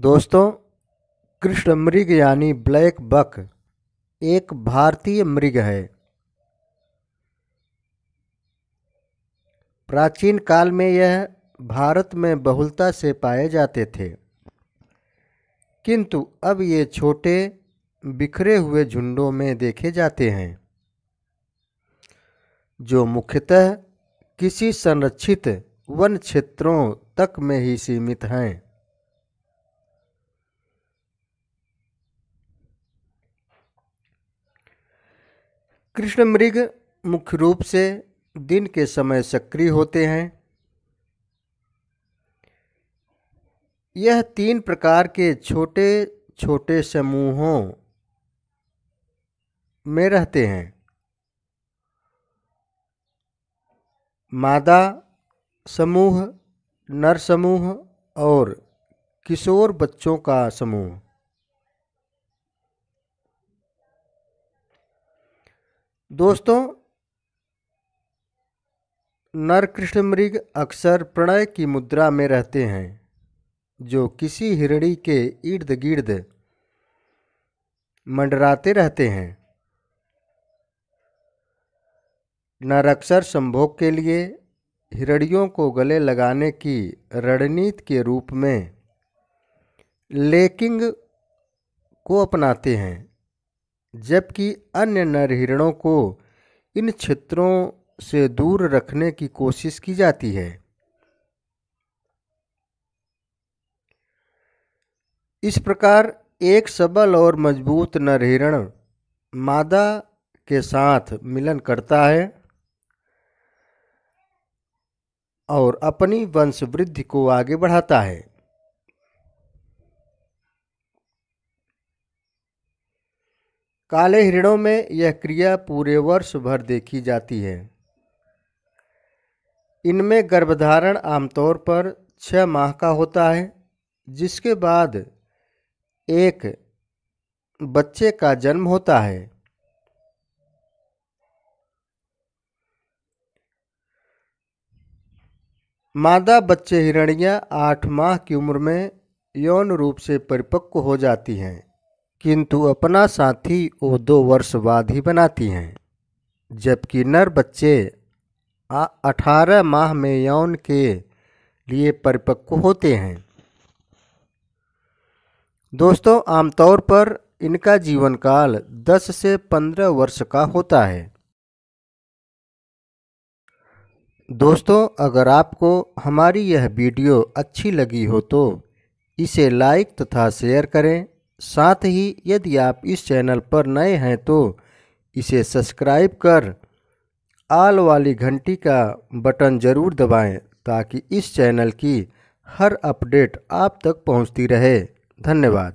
दोस्तों कृष्ण मृग यानी ब्लैक बक एक भारतीय मृग है। प्राचीन काल में यह भारत में बहुलता से पाए जाते थे। किंतु अब ये छोटे, बिखरे हुए झुंडों में देखे जाते हैं, जो मुख्यतः किसी संरक्षित वन क्षेत्रों तक में ही सीमित हैं। कृष्ण मृग मुख्य रूप से दिन के समय सक्रिय होते हैं। यह तीन प्रकार के छोटे छोटे समूहों में रहते हैं। मादा समूह, नर समूह और किशोर बच्चों का समूह। दोस्तों नर कृष्ण मृग अक्सर प्रणय की मुद्रा में रहते हैं, जो किसी हिरणी के इर्द गिर्द मंडराते रहते हैं। नर अक्सर संभोग के लिए हिरणियों को गले लगाने की रणनीति के रूप में लेकिंग को अपनाते हैं। जबकि अन्य नर हिरणों को इन क्षेत्रों से दूर रखने की कोशिश की जाती है। इस प्रकार एक सबल और मज़बूत नर हिरण मादा के साथ मिलन करता है और अपनी वंश वृद्धि को आगे बढ़ाता है। काले हिरणों में यह क्रिया पूरे वर्ष भर देखी जाती है। इनमें गर्भधारण आमतौर पर छः माह का होता है, जिसके बाद एक बच्चे का जन्म होता है। मादा बच्चे हिरणियाँ आठ माह की उम्र में यौन रूप से परिपक्व हो जाती हैं। किंतु अपना साथी वो दो वर्ष बाद ही बनाती हैं। जबकि नर बच्चे अठारह माह में यौन के लिए परिपक्व होते हैं। दोस्तों, आमतौर पर इनका जीवन काल 10 से 15 वर्ष का होता है। दोस्तों, अगर आपको हमारी यह वीडियो अच्छी लगी हो तो इसे लाइक तथा शेयर करें। साथ ही यदि आप इस चैनल पर नए हैं तो इसे सब्सक्राइब कर आल वाली घंटी का बटन ज़रूर दबाएँ ताकि इस चैनल की हर अपडेट आप तक पहुँचती रहे। धन्यवाद।